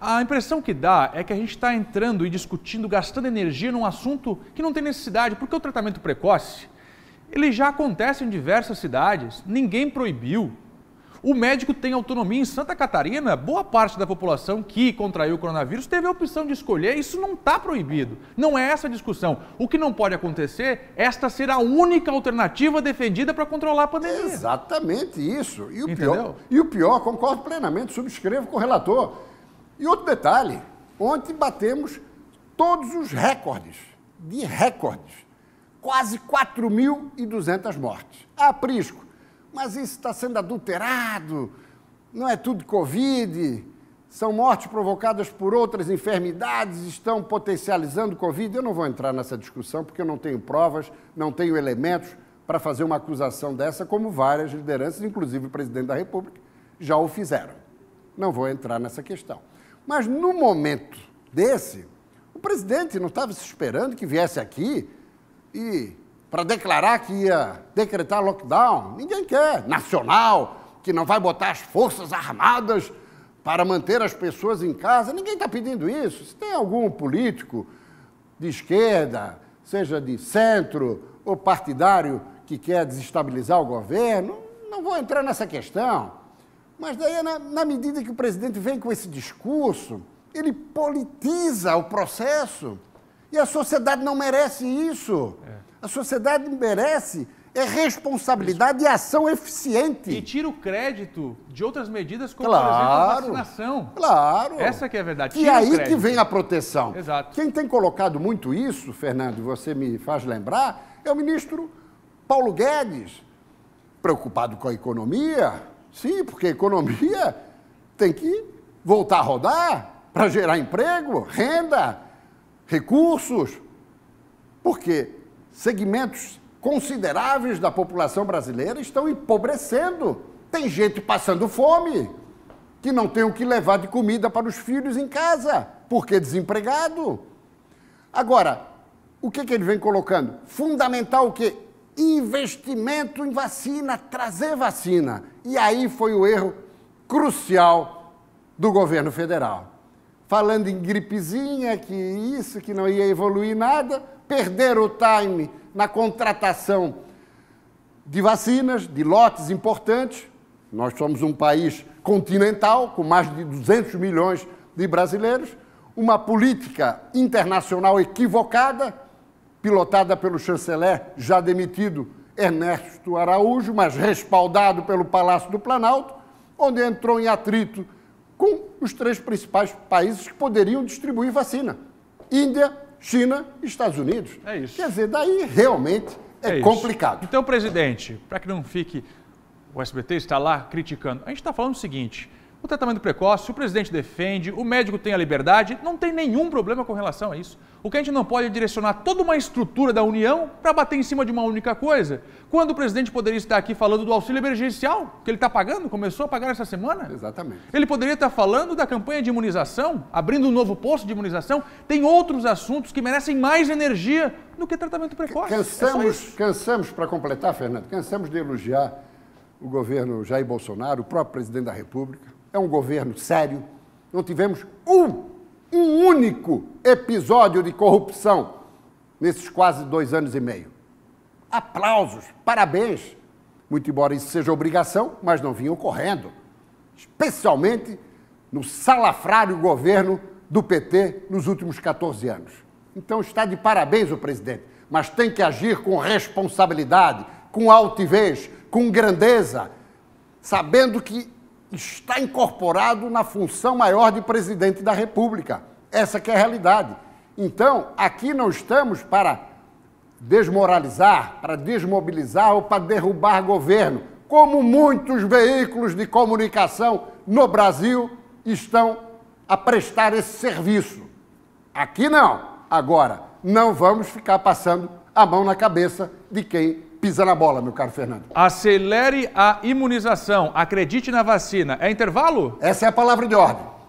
A impressão que dá é que a gente está entrando e discutindo, gastando energia num assunto que não tem necessidade, porque o tratamento precoce, ele já acontece em diversas cidades, ninguém proibiu. O médico tem autonomia em Santa Catarina, boa parte da população que contraiu o coronavírus teve a opção de escolher, isso não está proibido. Não é essa a discussão. O que não pode acontecer é esta ser a única alternativa defendida para controlar a pandemia. Exatamente isso. E o, pior, e o pior, concordo plenamente, subscrevo com o relator. E outro detalhe, ontem batemos todos os recordes, de recordes. Quase 4.200 mortes. Ah, Prisco, mas isso está sendo adulterado, não é tudo Covid, são mortes provocadas por outras enfermidades, estão potencializando Covid. Eu não vou entrar nessa discussão porque eu não tenho provas, não tenho elementos para fazer uma acusação dessa, como várias lideranças, inclusive o presidente da República, já o fizeram. Não vou entrar nessa questão. Mas no momento desse, o presidente não estava se esperando que viesse aqui e para declarar que ia decretar lockdown. Ninguém quer. Nacional, que não vai botar as Forças Armadas para manter as pessoas em casa. Ninguém está pedindo isso. Se tem algum político de esquerda, seja de centro ou partidário, que quer desestabilizar o governo, não vou entrar nessa questão. Mas daí, na, na medida que o presidente vem com esse discurso, ele politiza o processo. E a sociedade não merece isso. É. A sociedade merece é responsabilidade e ação eficiente. E tira o crédito de outras medidas, como, claro, por exemplo, a vacinação. Claro. Essa que é a verdade. Tira e aí que vem a proteção. Exato. Quem tem colocado muito isso, Fernando, e você me faz lembrar, é o ministro Paulo Guedes, preocupado com a economia. Sim, porque a economia tem que voltar a rodar para gerar emprego, renda, recursos. Por quê? segmentos consideráveis da população brasileira estão empobrecendo. Tem gente passando fome, que não tem o que levar de comida para os filhos em casa, porque é desempregado. Agora, o que, que ele vem colocando? Fundamental o quê? Investimento em vacina, trazer vacina. E aí foi o erro crucial do governo federal. Falando em gripezinha, que isso, que não ia evoluir nada, perderam o time na contratação de vacinas, de lotes importantes. Nós somos um país continental, com mais de 200 milhões de brasileiros, uma política internacional equivocada, pilotada pelo chanceler já demitido Ernesto Araújo, mas respaldado pelo Palácio do Planalto, onde entrou em atrito com os três principais países que poderiam distribuir vacina: Índia, China e Estados Unidos. É isso. Quer dizer, daí realmente é, é complicado. Então, presidente, para que não fique o SBT está lá criticando, a gente está falando o seguinte: o tratamento precoce, o presidente defende, o médico tem a liberdade, não tem nenhum problema com relação a isso. O que a gente não pode é direcionar toda uma estrutura da União para bater em cima de uma única coisa. Quando o presidente poderia estar aqui falando do auxílio emergencial, que ele está pagando, começou a pagar essa semana. Exatamente. Ele poderia estar falando da campanha de imunização, abrindo um novo posto de imunização. Tem outros assuntos que merecem mais energia do que tratamento precoce. É cansamos, é cansamos para completar, Fernando, cansamos de elogiar o governo Jair Bolsonaro, o próprio presidente da República é um governo sério. Não tivemos um, um único episódio de corrupção nesses quase dois anos e meio. Aplausos, parabéns. Muito embora isso seja obrigação, mas não vinha ocorrendo. Especialmente no salafrário governo do PT nos últimos 14 anos. Então está de parabéns o presidente, mas tem que agir com responsabilidade, com altivez, com grandeza, sabendo que está incorporado na função maior de presidente da República. Essa que é a realidade. Então, aqui não estamos para desmoralizar, para desmobilizar ou para derrubar governo, como muitos veículos de comunicação no Brasil estão a prestar esse serviço. Aqui não. Agora, não vamos ficar passando a mão na cabeça de quem pisa na bola, meu caro Fernando. Acelere a imunização, acredite na vacina. É intervalo? Essa é a palavra de ordem.